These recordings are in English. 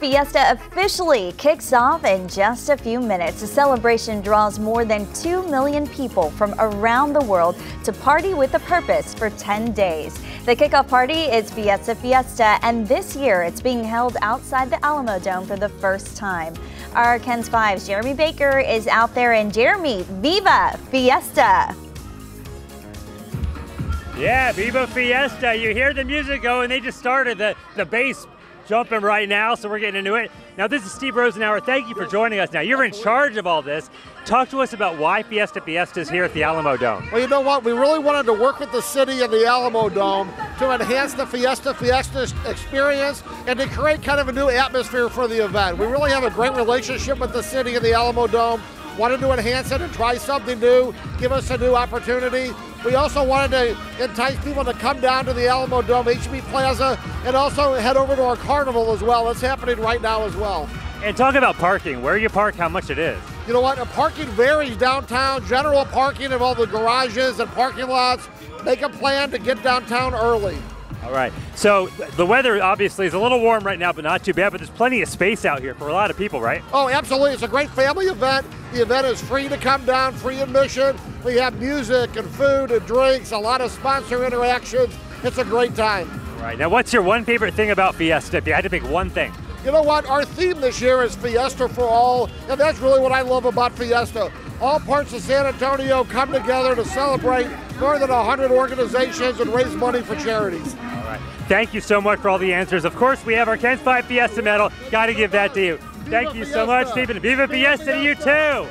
Fiesta officially kicks off in just a few minutes. The celebration draws more than 2 million people from around the world to party with a purpose for 10 days. The kickoff party is Fiesta Fiesta, and this year it's being held outside the Alamodome for the first time. Our KENS 5's Jeremy Baker is out there, and Jeremy, Viva Fiesta! Yeah, Viva Fiesta. You hear the music going, they just started the, the bass jumping right now, so we're getting into it. Now, this is Steve Rosenauer. Thank you for joining us. Now, you're in charge of all this. Talk to us about why Fiesta Fiesta is here at the Alamodome. Well, you know what? We really wanted to work with the city and the Alamodome to enhance the Fiesta Fiesta experience and to create kind of a new atmosphere for the event. We really have a great relationship with the city and the Alamodome wanted to enhance it and try something new, give us a new opportunity. We also wanted to entice people to come down to the Alamodome HB Plaza, and also head over to our carnival as well. It's happening right now as well. And talk about parking. Where you park, how much it is. You know what? The parking varies downtown. General parking of all the garages and parking lots. Make a plan to get downtown early. All right. So the weather obviously is a little warm right now, but not too bad. But there's plenty of space out here for a lot of people, right? Oh, absolutely. It's a great family event. The event is free to come down, free admission. We have music and food and drinks, a lot of sponsor interactions. It's a great time. All right. Now, what's your one favorite thing about Fiesta? If you had to pick one thing. You know what? Our theme this year is Fiesta for All, and that's really what I love about Fiesta. All parts of San Antonio come together to celebrate more than 100 organizations and raise money for charities. Thank you so much for all the answers. Of course, we have our KENS 5 Fiesta medal. Got to give that to you. Thank you so much, Stephen. Viva Fiesta to you too.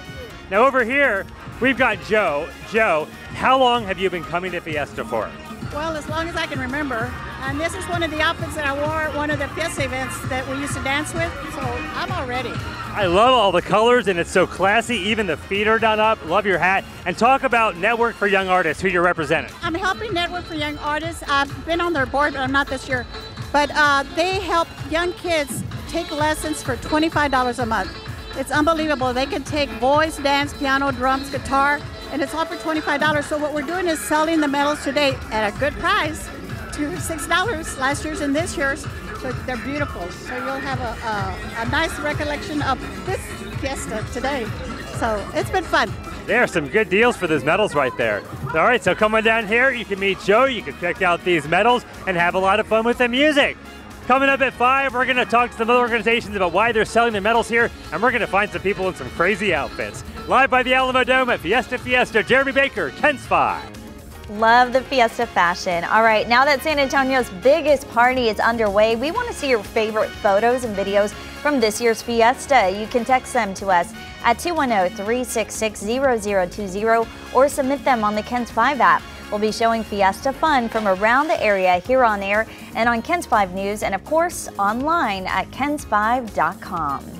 Now over here, we've got Joe. Joe, how long have you been coming to Fiesta for? Well, as long as I can remember. And this is one of the outfits that I wore at one of the Fiesta events that we used to dance with. So I'm all ready. I love all the colors and it's so classy. Even the feet are done up. Love your hat. And talk about Network for Young Artists, who you're representing. I'm helping Network for Young Artists. I've been on their board, but I'm not this year. But uh, they help young kids take lessons for $25 a month. It's unbelievable. They can take voice, dance, piano, drums, guitar, and it's all for $25. So what we're doing is selling the medals today at a good price to $6 last year's and this year's. So they're beautiful. So you'll have a, a, a nice recollection of this fiesta today. So it's been fun. There are some good deals for those medals right there. All right, so come on down here. You can meet Joe. You can check out these medals and have a lot of fun with the music. Coming up at 5, we're going to talk to some other organizations about why they're selling their medals here, and we're going to find some people in some crazy outfits. Live by the Alamodome at Fiesta Fiesta, Jeremy Baker, KENS 5. Love the Fiesta fashion. All right, now that San Antonio's biggest party is underway, we want to see your favorite photos and videos from this year's Fiesta. You can text them to us at 210-366-0020 or submit them on the KENS 5 app. We'll be showing Fiesta fun from around the area here on air and on KENS 5 News and of course online at kens5.com.